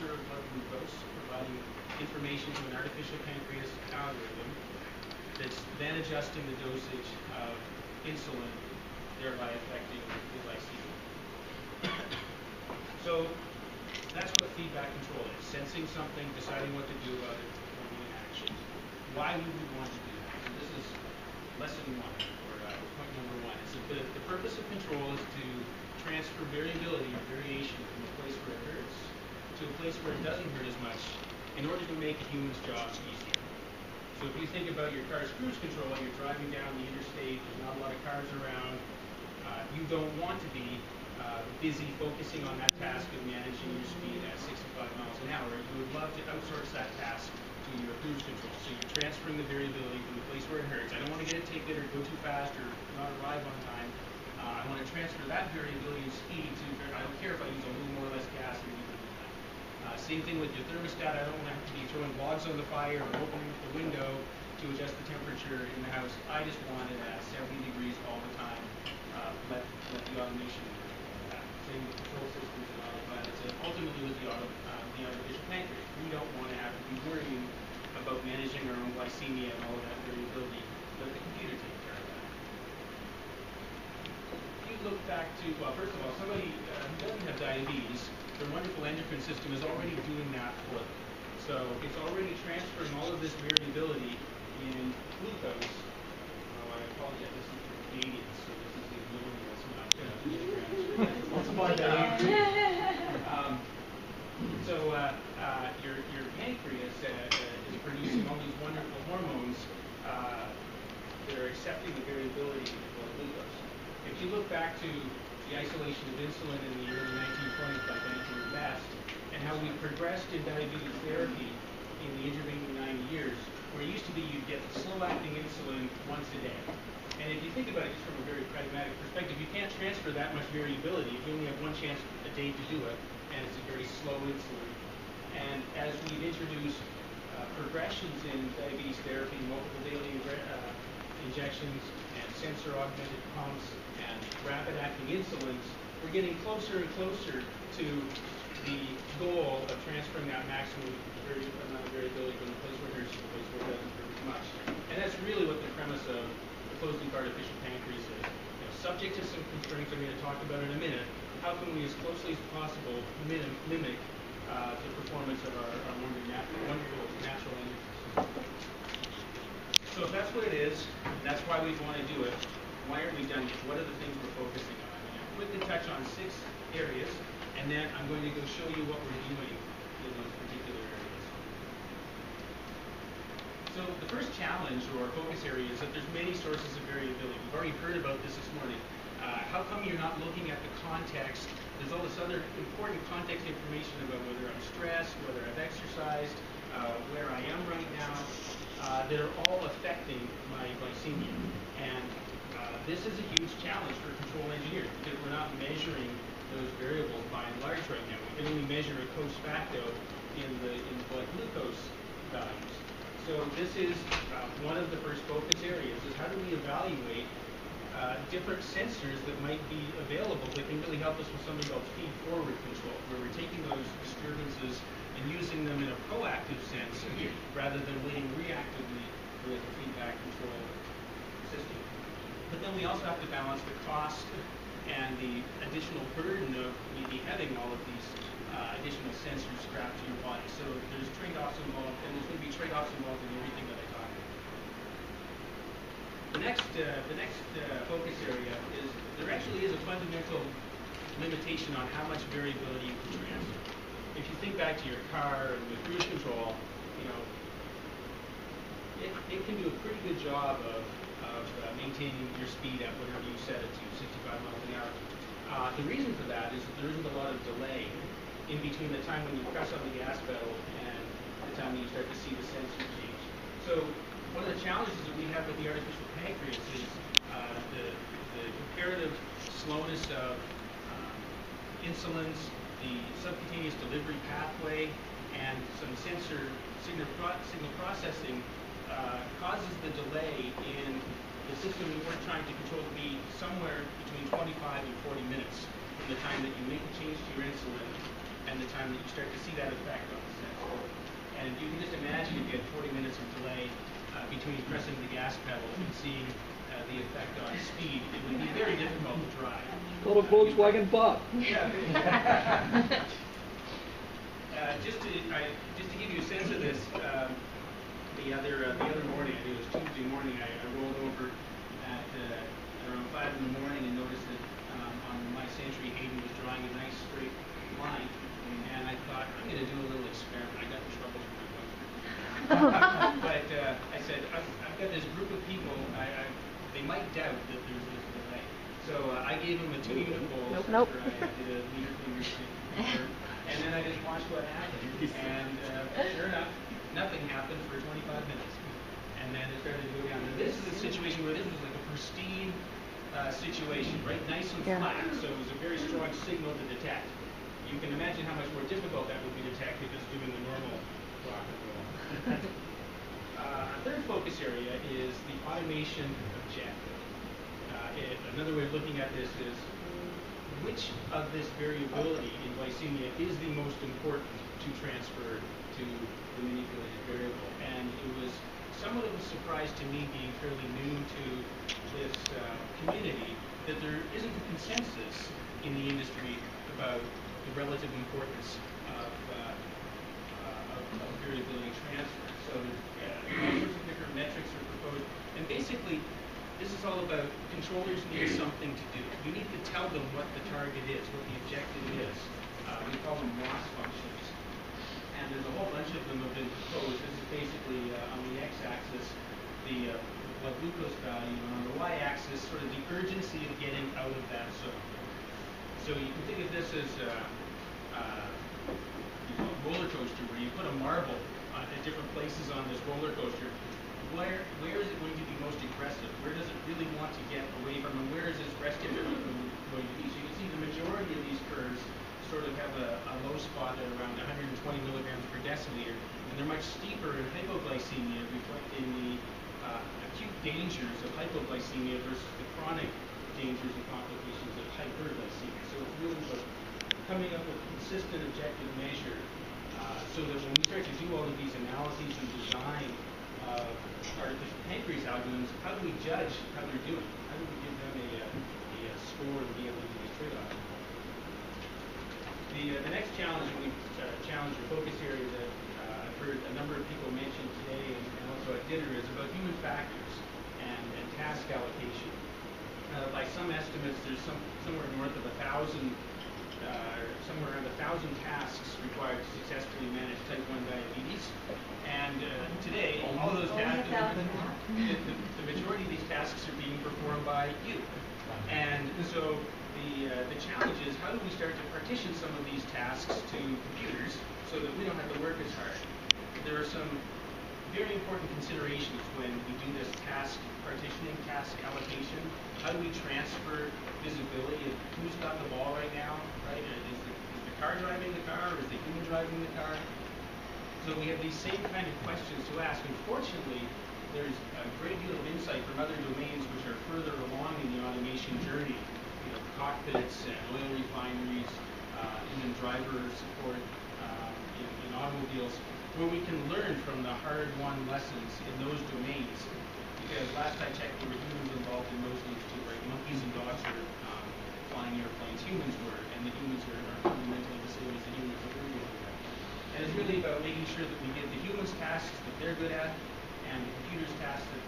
sensor of blood glucose, providing information to an artificial pancreas algorithm that's then adjusting the dosage of insulin, thereby affecting the glycemia. so that's what feedback control is. Sensing something, deciding what to do about it, performing an action. Why would we want to do that? So this is lesson one, or uh, point number one. Is that the, the purpose of control is to transfer variability or variation from a place where it hurts to a place where it doesn't hurt as much in order to make a human's job easier. So if you think about your car's cruise control, you're driving down the interstate, there's not a lot of cars around, uh, you don't want to be uh, busy focusing on that task of managing your speed at 65 miles an hour. You would love to outsource that task to your cruise control. So you're transferring the variability from the place where it hurts. I don't want to get a ticket or go too fast or not arrive on time. Uh, I want to transfer that variability of speed to, I don't care if I use a little more or less gas uh, same thing with your thermostat. I don't have to be throwing logs on the fire or opening the window to adjust the temperature in the house. I just want it at 70 degrees all the time. Uh, let, let the automation do that. Same with control systems and autopilots. And ultimately with the, auto, uh, the artificial pancreas. We don't want to have to be worrying about managing our own glycemia and all of that variability. Let the computer take care of that. If you look back to, well, first of all, somebody uh, who doesn't have diabetes the wonderful endocrine system is already doing that for them. So it's already transferring all of this variability in glucose. Oh, I apologize, this is for Canadians, so this is in milligrams, not uh, multiply that. um, so uh, uh, your, your pancreas uh, uh, is producing all these wonderful hormones uh, that are accepting the variability in blood glucose. If you look back to the isolation of insulin in the early 1920s by Banting and Best, and how we progressed in diabetes therapy in the intervening 90 years, where it used to be you'd get slow-acting insulin once a day. And if you think about it just from a very pragmatic perspective, you can't transfer that much variability you only have one chance a day to do it, and it's a very slow insulin. And as we've introduced uh, progressions in diabetes therapy, multiple daily uh, injections, and sensor-augmented pumps, and rapid-acting insulins, we're getting closer and closer to the goal of transferring that maximum amount of variability from the place where it hurts to the place where it doesn't as much. And that's really what the premise of the closed-loop artificial pancreas is. You know, subject to some constraints I'm going to talk about in a minute, how can we as closely as possible mimic uh, the performance of our, our wonderful natural energy So is, that's why we want to do it, why aren't we done yet? What are the things we're focusing on? I'm going to touch on six areas, and then I'm going to go show you what we're doing in those particular areas. So the first challenge or focus area is that there's many sources of variability. We've already heard about this this morning. Uh, how come you're not looking at the context? There's all this other important context information about whether I'm stressed, whether I've exercised, uh, where I am right now, uh, that are all affecting my glycemia. And this is a huge challenge for control engineers because we're not measuring those variables by and large right now. We can only measure a post facto in the in blood glucose values. So this is uh, one of the first focus areas is how do we evaluate uh, different sensors that might be available that can really help us with something called feed forward control, where we're taking those disturbances and using them in a proactive sense rather than waiting reactively with a feedback control system. But then we also have to balance the cost and the additional burden of maybe having all of these uh, additional sensors strapped to your body. So there's trade-offs involved, and there's going to be trade-offs involved in everything that I talk about. The next, uh, the next uh, focus area is there actually is a fundamental limitation on how much variability you can transfer. If you think back to your car and with cruise control, you know, it, it can do a pretty good job of of uh, maintaining your speed at whatever you set it to, 65 miles an hour. Uh, the reason for that is that there isn't a lot of delay in between the time when you press on the gas pedal and the time when you start to see the sensor change. So one of the challenges that we have with the artificial uh, the, the, comparative slowness of um, insulins, the subcutaneous delivery pathway, and some sensor signal, pro signal processing uh, causes the delay in the system we we're trying to control to be somewhere between 25 and 40 minutes from the time that you make a change to your insulin and the time that you start to see that effect on the sensor. And you can just imagine if you had 40 minutes of delay uh, between pressing the gas pedal and seeing uh, the effect on speed, it would be very difficult to drive. Call a Volkswagen Bug. Yeah. uh, just to I, just to give you a sense of this, um, the other uh, the other morning, I think it was Tuesday morning, I, I rolled over at uh, around five in the morning and noticed that um, on my Century Hayden was drawing a nice straight line, and I thought I'm going to do a little experiment. I got in trouble with my wife. uh, I said I've, I've got this group of people. I, I they might doubt that there's this delay. So uh, I gave them a two unit poll. Nope. Nope. I did a leader finger and then I just watched what happened. And uh, sure enough, nothing happened for 25 minutes. And then it started to go down. And this is a situation where this was like a pristine uh, situation, right? Nice and Yeah. flat. So it was a very strong signal to detect. You can imagine how much more difficult that would be to detect if it's doing the normal rock and roll. Uh, a third focus area is the automation objective. Uh, it, another way of looking at this is which of this variability in glycemia is the most important to transfer to the manipulated variable. And it was somewhat of a surprise to me being fairly new to this uh, community that there isn't a consensus in the industry about the relative importance of, uh, variability transfer. So uh, all sorts of different metrics are proposed. And basically, this is all about controllers need something to do. You need to tell them what the target is, what the objective is. Uh, we call them loss functions. And there's a whole bunch of them have been proposed. This is basically uh, on the x-axis the uh, blood glucose value, and on the y-axis sort of the urgency of getting out of that zone. So you can think of this as uh, you know, a roller coaster where you put a marble on, at different places on this roller coaster. Where where is it going to be most aggressive? Where does it really want to get away from, and where is its rest area going to be? So you can see the majority of these curves sort of have a, a low spot at around 120 milligrams per deciliter, and they're much steeper in hypoglycemia, reflecting the uh, acute dangers of hypoglycemia versus the chronic dangers and complications of hyperglycemia. So it's really about coming up with a consistent objective measure so that when we start to do all of these analyses and design uh, artificial pancreas algorithms, how do we judge how they're doing? How do we give them a, uh, a, a score to be able to do these trade-offs? The, uh, the next challenge, and we uh, challenge or focus area that uh, I've heard a number of people mention today and, and also at dinner is about human factors and, and task allocation. Uh, by some estimates, there's some, somewhere north of a thousand, uh, somewhere around a thousand tasks required to successfully manage type 1 diabetes. And uh, today, all those tasks, the, the, the majority of these tasks are being performed by you. And so the, uh, the challenge is how do we start to partition some of these tasks to computers so that we don't have to work as hard? There are some very important considerations when we do this task partitioning, task allocation. How do we transfer visibility of who's got the ball right now, right? Is the, is the car driving the car or is the human driving the car? So we have these same kind of questions to ask. Unfortunately, there's a great deal of insight from other domains which are further along in the automation journey. You know, cockpits and oil refineries, uh, even driver support uh, in, in automobiles, where we can learn from the hard-won lessons in those domains. Because last I checked, there were humans involved in those things too, right? Monkeys and dogs were um, flying airplanes, humans were, and the humans are, are the same the humans we're dealing with. And it's really about making sure that we give the humans tasks that they're good at and the computers tasks that